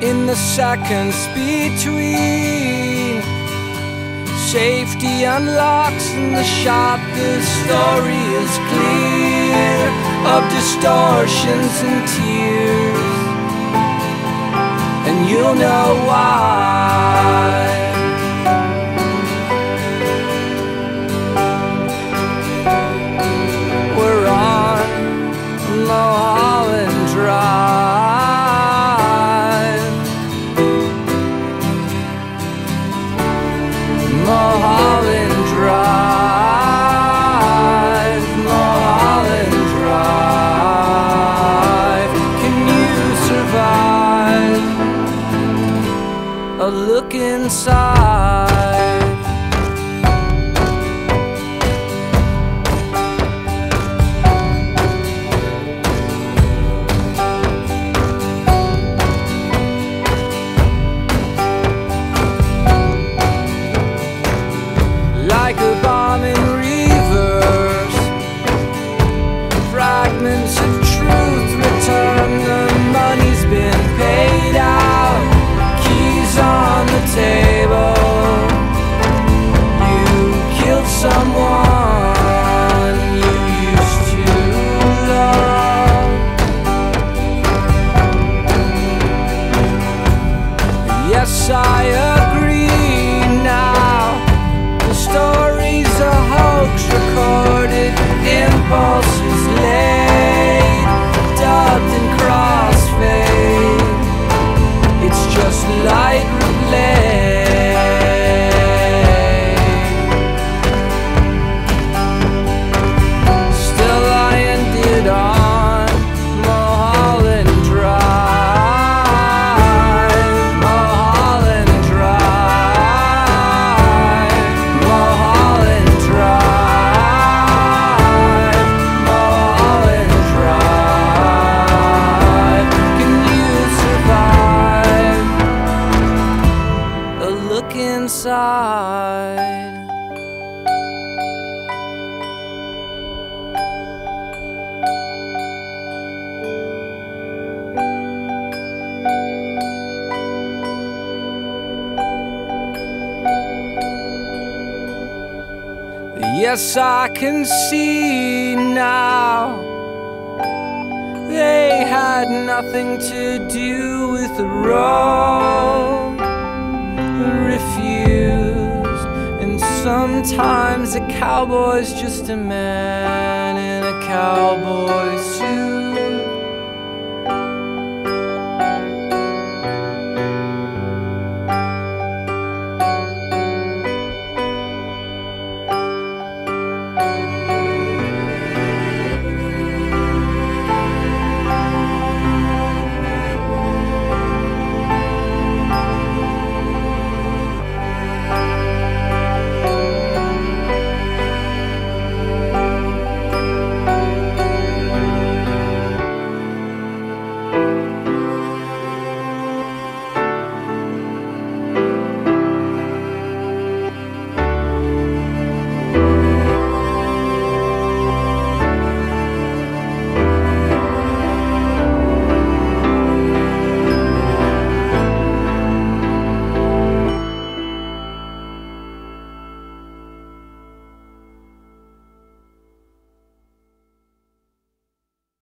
in the seconds between. Safety unlocks in the shot, the story is clear of distortions and tears. And you'll know why. Look inside? Inside? Yes, I can see now. They had nothing to do with the road. Sometimes a cowboy's just a man in a cowboy suit.